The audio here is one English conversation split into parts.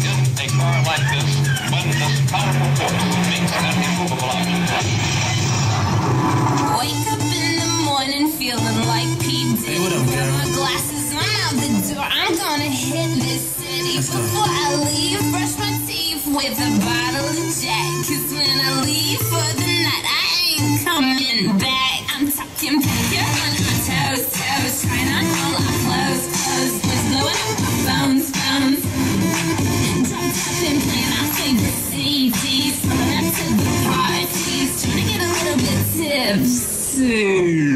to people a car like this when this powerful force meets an immovable object. Wake up in the morning feeling like P. Diddy. what up, girl? my glasses, I'm out the door. I'm gonna hit this city before I leave. Brush my teeth with a bottle of Jack. Cause when I 是。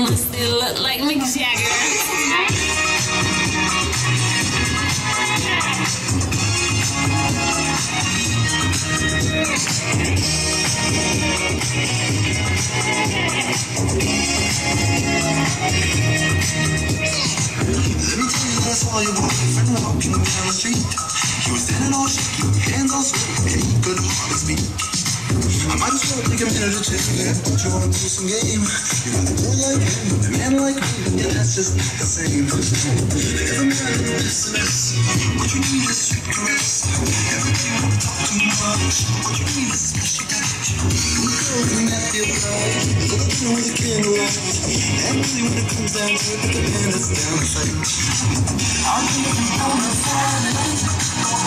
mama still look like Mick saw you walking, friend walking down the street. He was standing all shaky, hands all sweaty, and he couldn't walk as well take a minute or two and put you on to some game. You got a boy like him, a man like me, yeah, that's just not the same. Every man in this mess, what you need is sweet caress. Everybody wanna talk too much, what you need is special touch. We girl can that feel right, looking with a candle really when it comes down to it, put the bandits down and fight. I'm looking for the fire,